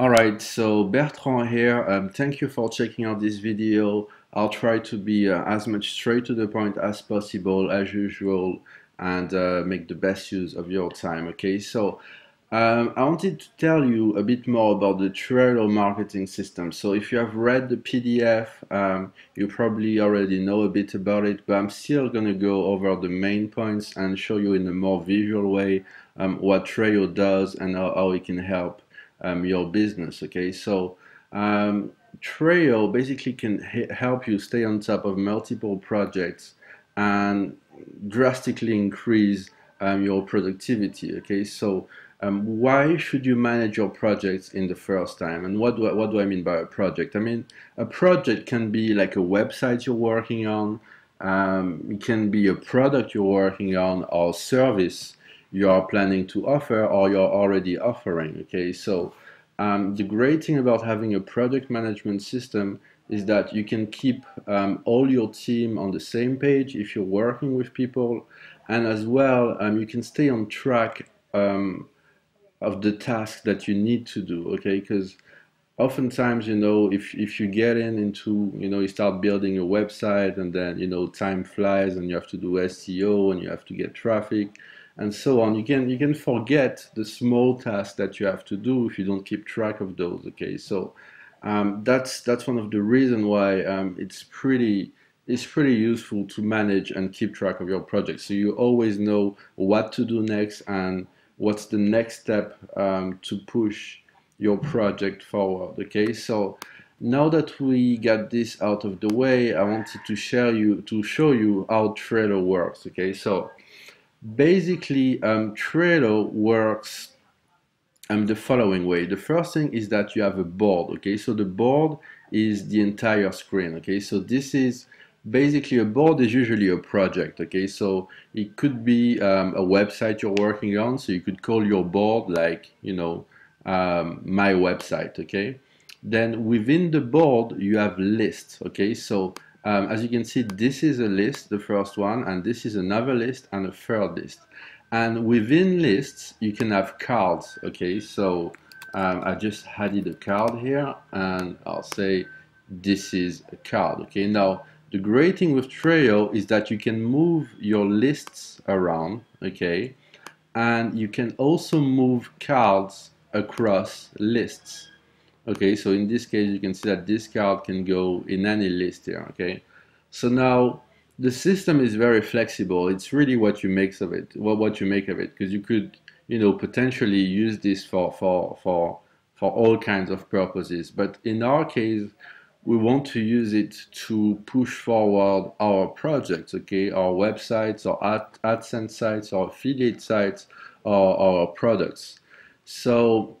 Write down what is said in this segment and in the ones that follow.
Alright, so Bertrand here. Um, thank you for checking out this video. I'll try to be uh, as much straight to the point as possible as usual and uh, make the best use of your time. Okay, so um, I wanted to tell you a bit more about the Trello marketing system. So if you have read the PDF, um, you probably already know a bit about it, but I'm still going to go over the main points and show you in a more visual way um, what Trello does and how, how it can help um, your business. Okay, so um, Trello basically can help you stay on top of multiple projects and drastically increase um, your productivity. Okay, so um, why should you manage your projects in the first time? And what do, I, what do I mean by a project? I mean, a project can be like a website you're working on, um, it can be a product you're working on or service you are planning to offer or you're already offering. Okay, so um, the great thing about having a project management system is that you can keep um, all your team on the same page if you're working with people, and as well um, you can stay on track um, of the tasks that you need to do. Okay, because oftentimes you know if if you get in into you know you start building a website and then you know time flies and you have to do SEO and you have to get traffic and so on. You can you can forget the small tasks that you have to do if you don't keep track of those. Okay, so um, that's that's one of the reasons why um, it's pretty it's pretty useful to manage and keep track of your project. So you always know what to do next and what's the next step um, to push your project forward. Okay, so now that we got this out of the way, I wanted to share you to show you how Trello works. Okay, so basically um, Trello works um, the following way. The first thing is that you have a board, okay? So the board is the entire screen, okay? So this is basically a board is usually a project, okay? So it could be um, a website you're working on, so you could call your board like, you know, um, my website, okay? Then within the board, you have lists, okay? So um, as you can see, this is a list, the first one, and this is another list and a third list. And within lists, you can have cards, okay? So um, I just added a card here, and I'll say this is a card, okay? Now, the great thing with Trello is that you can move your lists around, okay? And you can also move cards across lists. Okay, so in this case, you can see that this card can go in any list here, okay? So now the system is very flexible. It's really what you make of it, what, what you make of it, because you could, you know, potentially use this for, for, for, for all kinds of purposes. But in our case, we want to use it to push forward our projects, okay, our websites, or ad, AdSense sites, or affiliate sites, or our products. So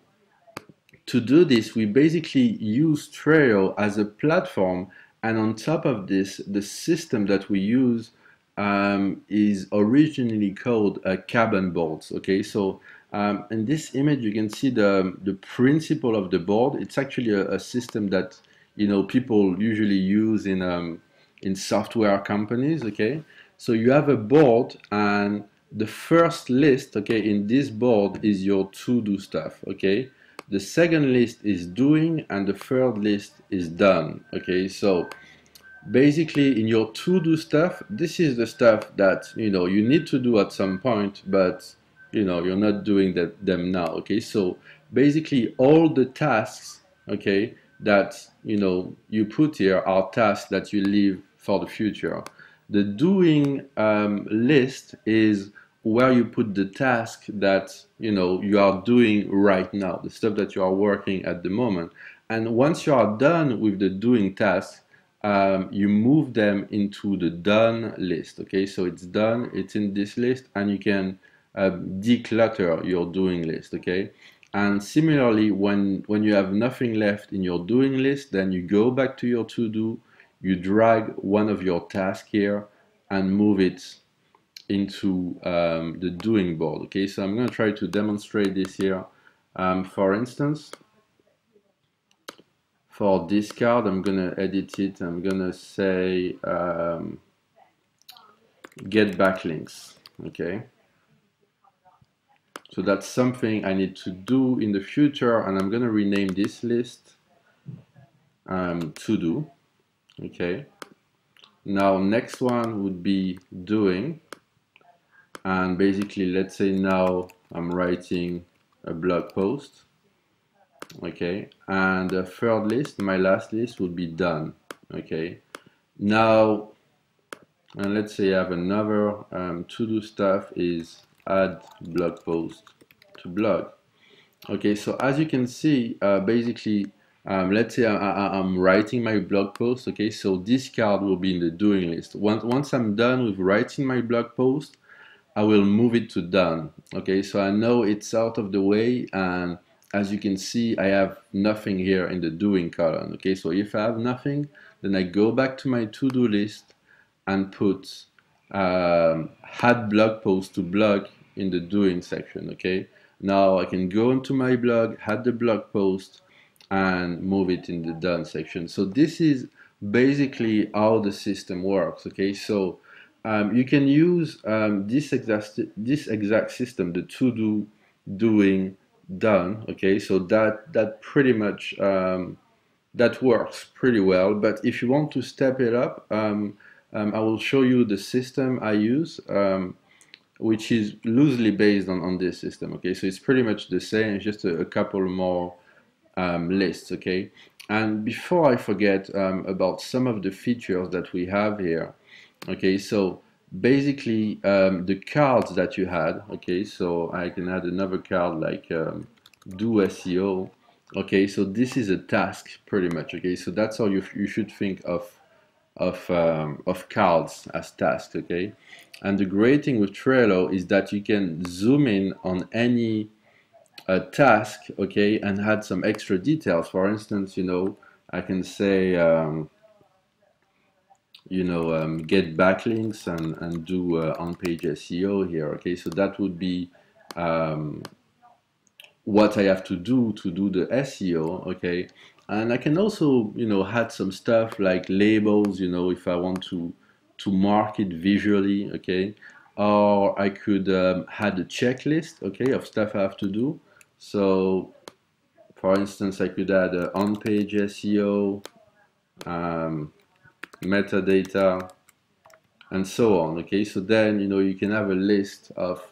to do this, we basically use Trello as a platform. And on top of this, the system that we use um, is originally called a Kanban boards. Okay, so um, in this image, you can see the, the principle of the board. It's actually a, a system that you know people usually use in um, in software companies. Okay, so you have a board and the first list, okay, in this board is your to-do stuff. Okay, the second list is doing and the third list is done okay? So basically in your to-do stuff this is the stuff that you know you need to do at some point but you know you're not doing that them now okay? So basically all the tasks okay that you know you put here are tasks that you leave for the future. The doing um, list is where you put the task that you know you are doing right now the stuff that you are working at the moment. And once you are done with the doing task, um, you move them into the done list okay? So it's done it's in this list and you can uh, declutter your doing list okay? And similarly when when you have nothing left in your doing list then you go back to your to do you drag one of your tasks here and move it into um, the doing board. Okay, so I'm going to try to demonstrate this here. Um, for instance, for this card, I'm going to edit it. I'm going to say um, get backlinks. Okay. So that's something I need to do in the future and I'm going to rename this list um, to do. Okay. Now next one would be doing and basically let's say now I'm writing a blog post. Okay and the third list my last list would be done. Okay now and let's say I have another um, to-do stuff is add blog post to blog. Okay so as you can see uh, basically um, let's say I, am writing my blog post okay so this card will be in the doing list. Once, once I'm done with writing my blog post I will move it to done okay? So I know it's out of the way and as you can see I have nothing here in the doing column okay? So if I have nothing then I go back to my to-do list and put um, add blog post to blog in the doing section okay? Now I can go into my blog add the blog post and move it in the done section. So this is basically how the system works okay? So um, you can use um, this exact this exact system the to do doing done okay? So that that pretty much um, that works pretty well. But if you want to step it up um, um, I will show you the system I use um, which is loosely based on, on this system okay? So it's pretty much the same just a, a couple more lists okay? And before I forget about some of the features that we have here okay so basically um, the cards that you had okay so I can add another card like um, do SEO okay so this is a task pretty much okay so that's how you, you should think of of um, of cards as tasks okay? And the great thing with Trello is that you can zoom in on any uh, task okay and add some extra details. For instance you know I can say um, you know, um, get backlinks and, and do uh, on-page SEO here, okay? So that would be um, what I have to do to do the SEO, okay? And I can also, you know, add some stuff like labels, you know, if I want to, to mark it visually, okay? Or I could um, add a checklist, okay, of stuff I have to do. So, for instance, I could add on-page SEO, um, metadata, and so on. Okay, so then you know you can have a list of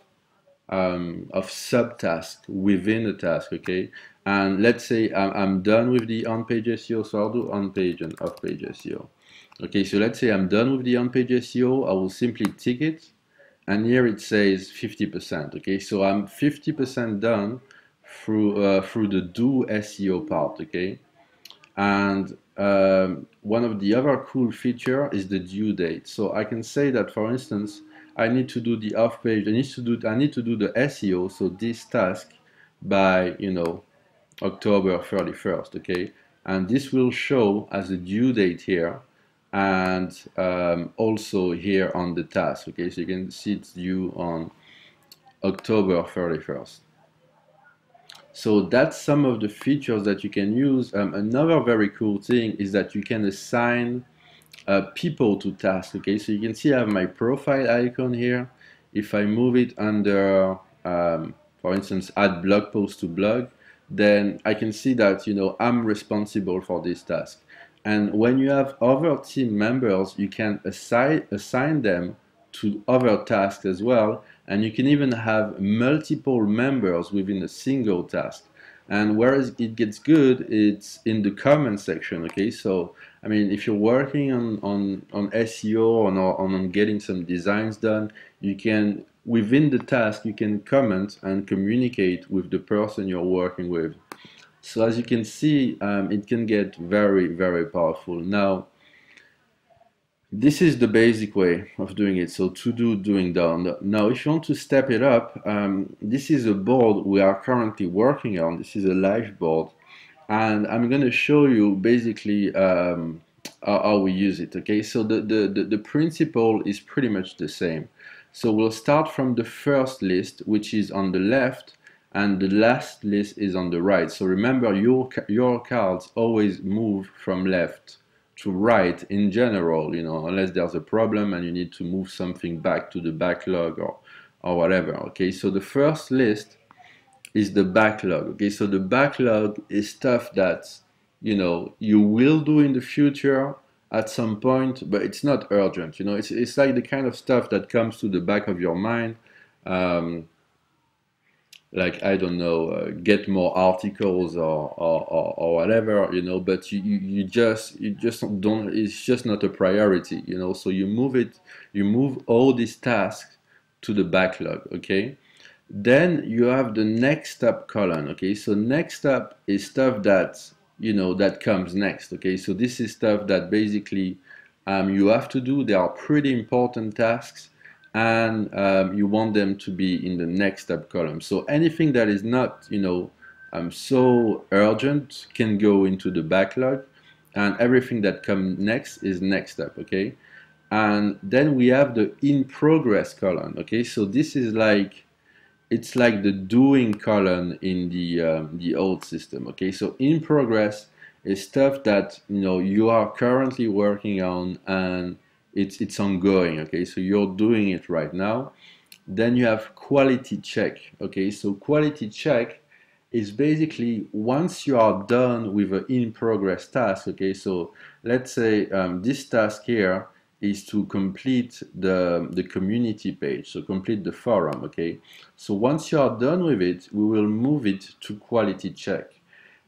um, of subtasks within a task. Okay, and let's say I'm, I'm done with the on-page SEO, so I'll do on-page and off-page SEO. Okay, so let's say I'm done with the on-page SEO, I will simply tick it, and here it says 50%. Okay, so I'm 50% done through uh, through the do SEO part. Okay, and um, one of the other cool feature is the due date. So I can say that, for instance, I need to do the off page. I need to do I need to do the SEO. So this task by you know October 31st. Okay, and this will show as a due date here, and um, also here on the task. Okay, so you can see it's due on October 31st. So that's some of the features that you can use. Um, another very cool thing is that you can assign uh, people to tasks. Okay, so you can see I have my profile icon here. If I move it under, um, for instance, add blog post to blog, then I can see that you know I'm responsible for this task. And when you have other team members, you can assign assign them to other tasks as well and you can even have multiple members within a single task. And where it gets good it's in the comment section okay? So I mean if you're working on on, on SEO on, on on getting some designs done you can within the task you can comment and communicate with the person you're working with. So as you can see um, it can get very very powerful. Now this is the basic way of doing it. So to do, doing, done. Now, if you want to step it up, um, this is a board we are currently working on. This is a live board. And I'm going to show you basically um, how, how, we use it. Okay, so the, the, the, the principle is pretty much the same. So we'll start from the first list, which is on the left, and the last list is on the right. So remember, your, your cards always move from left to right in general, you know, unless there's a problem and you need to move something back to the backlog or, or whatever. Okay, so the first list is the backlog. Okay, so the backlog is stuff that you know you will do in the future at some point, but it's not urgent. You know, it's it's like the kind of stuff that comes to the back of your mind. Um, like I don't know, uh, get more articles or, or, or, or, whatever, you know. But you, you, just you just don't. It's just not a priority, you know. So you move it, you move all these tasks to the backlog, okay. Then you have the next up column, okay. So next up is stuff that you know that comes next, okay. So this is stuff that basically um, you have to do. They are pretty important tasks and um, you want them to be in the next step column. So anything that is not, you know, um, so urgent can go into the backlog and everything that comes next is next step, okay? And then we have the in progress column, okay? So this is like, it's like the doing column in the, um, the old system, okay? So in progress is stuff that, you know, you are currently working on and it's it's ongoing okay? So you're doing it right now. Then you have quality check okay? So quality check is basically once you are done with an in progress task okay? So let's say um, this task here is to complete the the community page so complete the forum okay? So once you are done with it we will move it to quality check.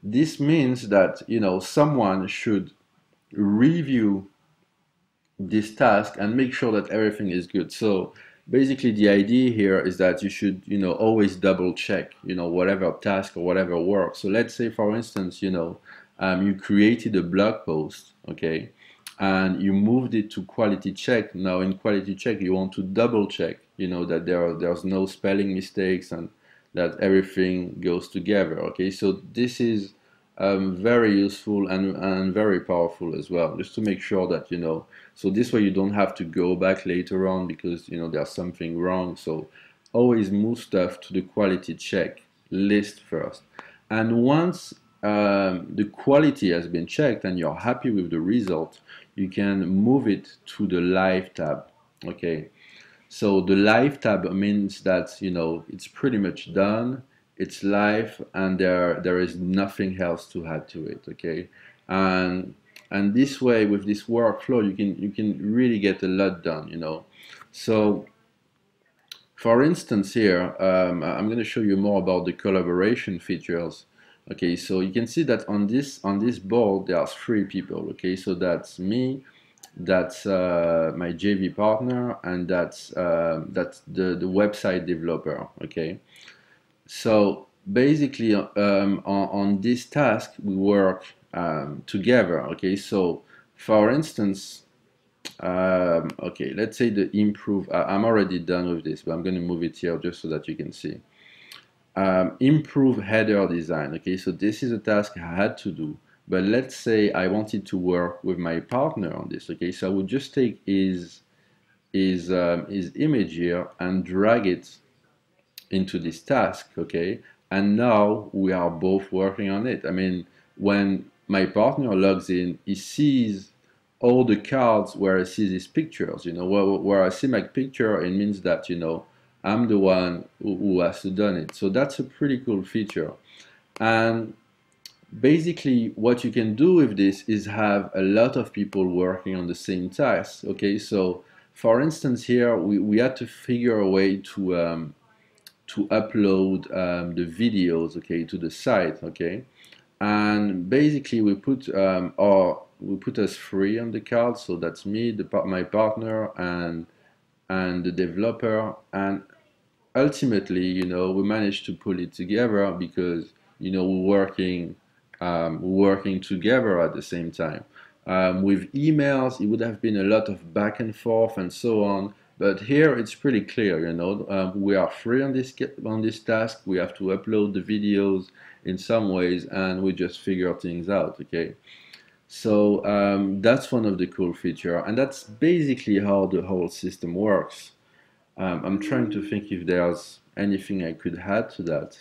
This means that you know someone should review this task and make sure that everything is good. So basically the idea here is that you should, you know, always double check, you know, whatever task or whatever work. So let's say for instance, you know, um, you created a blog post, okay, and you moved it to quality check. Now in quality check, you want to double check, you know, that there are, there's no spelling mistakes and that everything goes together, okay. So this is um, very useful and, and very powerful as well, just to make sure that, you know, so this way you don't have to go back later on because, you know, there's something wrong. So always move stuff to the quality check list first. And once um, the quality has been checked and you're happy with the result, you can move it to the live tab. Okay. So the live tab means that, you know, it's pretty much done it's life and there there is nothing else to add to it okay? And and this way with this workflow you can you can really get a lot done you know? So for instance here um, I'm going to show you more about the collaboration features okay? So you can see that on this on this board there are three people okay? So that's me that's uh, my JV partner and that's uh, that's the the website developer okay so basically, um, on, on, this task, we work um, together. Okay, so for instance, um, okay, let's say the improve. Uh, I'm already done with this, but I'm going to move it here just so that you can see. Um, improve header design. Okay, so this is a task I had to do. But let's say I wanted to work with my partner on this. Okay, so I would just take his his um, his image here and drag it into this task, okay? And now we are both working on it. I mean, when my partner logs in, he sees all the cards where I see these pictures, you know, where, where I see my picture, it means that, you know, I'm the one who, who has done it. So that's a pretty cool feature. And basically what you can do with this is have a lot of people working on the same task, okay? So for instance here, we, we had to figure a way to um, to upload um, the videos okay to the site okay? And basically we put um, our we put us three on the card. So that's me the my partner and and the developer. And ultimately you know we managed to pull it together because you know we're working um, working together at the same time. Um, with emails it would have been a lot of back and forth and so on but here it's pretty clear, you know, um, we are free on this on this task. We have to upload the videos in some ways, and we just figure things out. Okay, so um, that's one of the cool feature, and that's basically how the whole system works. Um, I'm trying to think if there's anything I could add to that.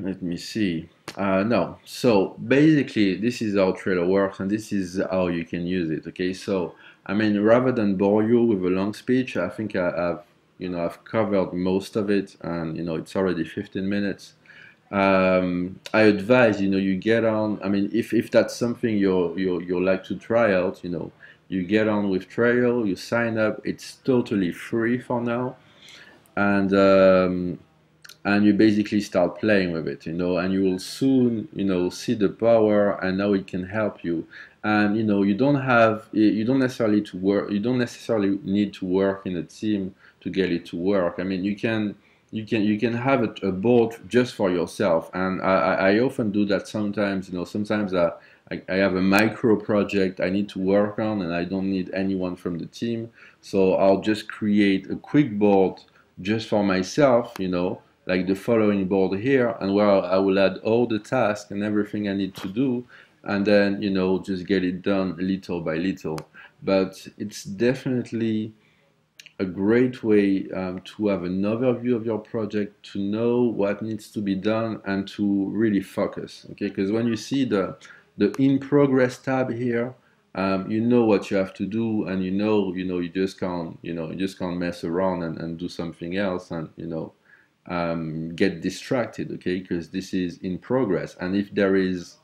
Let me see. Uh, no, so basically this is how Trello works and this is how you can use it, okay? So, I mean, rather than bore you with a long speech, I think I, have you know I've covered most of it, and you know it's already 15 minutes. Um, I advise you know you get on. I mean, if if that's something you're you you like to try out, you know, you get on with Trello, you sign up. It's totally free for now, and um, and you basically start playing with it, you know, and you will soon, you know, see the power and how it can help you. And you know, you don't have, you don't necessarily to work, you don't necessarily need to work in a team to get it to work. I mean, you can, you can, you can have a, a board just for yourself. And I, I often do that sometimes. You know, sometimes I, I, I have a micro project I need to work on, and I don't need anyone from the team. So I'll just create a quick board just for myself. You know like the following board here and where I will add all the tasks and everything I need to do and then you know just get it done little by little. But it's definitely a great way um, to have an overview of your project to know what needs to be done and to really focus okay? Because when you see the the in progress tab here um, you know what you have to do and you know you know you just can't you know you just can't mess around and, and do something else and you know um, get distracted, okay? Because this is in progress. And if there is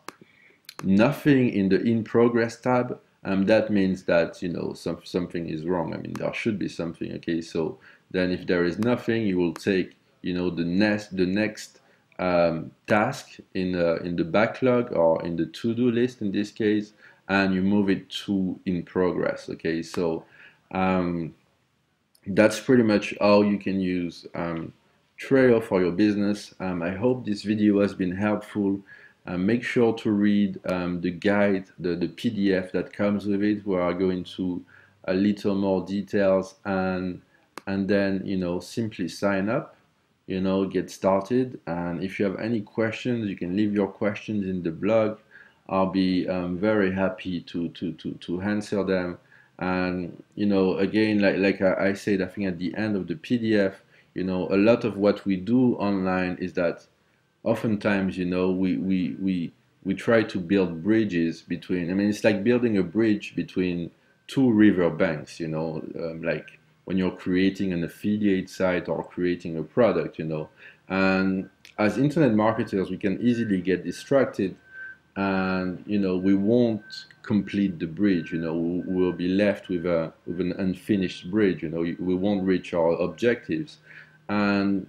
nothing in the in progress tab, um, that means that, you know, some, something is wrong. I mean, there should be something, okay? So then if there is nothing, you will take, you know, the next, the next um, task in, uh, in the backlog or in the to-do list in this case, and you move it to in progress, okay? So um, that's pretty much how you can use um, Trello for your business. Um, I hope this video has been helpful. Uh, make sure to read um, the guide, the, the PDF that comes with it, where I go into a little more details and and then you know simply sign up, you know, get started. And if you have any questions, you can leave your questions in the blog. I'll be um, very happy to, to, to, to answer them. And you know, again, like like I, I said, I think at the end of the PDF, you know a lot of what we do online is that oftentimes you know we we we we try to build bridges between i mean it's like building a bridge between two river banks you know um, like when you're creating an affiliate site or creating a product you know. And as internet marketers we can easily get distracted and you know we won't complete the bridge you know. We'll be left with a with an unfinished bridge you know. We won't reach our objectives and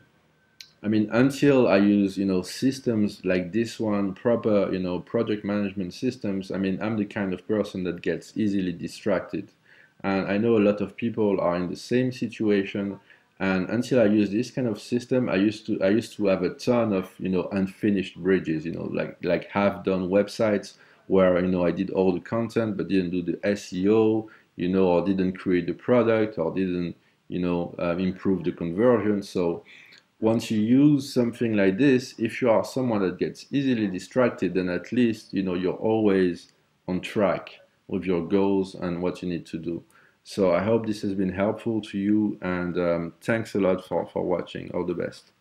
I mean, until I use, you know, systems like this one, proper, you know, project management systems, I mean, I'm the kind of person that gets easily distracted. And I know a lot of people are in the same situation. And until I use this kind of system, I used to I used to have a ton of, you know, unfinished bridges, you know, like like half done websites where, you know, I did all the content but didn't do the SEO, you know, or didn't create the product or didn't you know, uh, improve the conversion. So once you use something like this, if you are someone that gets easily distracted, then at least, you know, you're always on track with your goals and what you need to do. So I hope this has been helpful to you and um, thanks a lot for, for watching. All the best.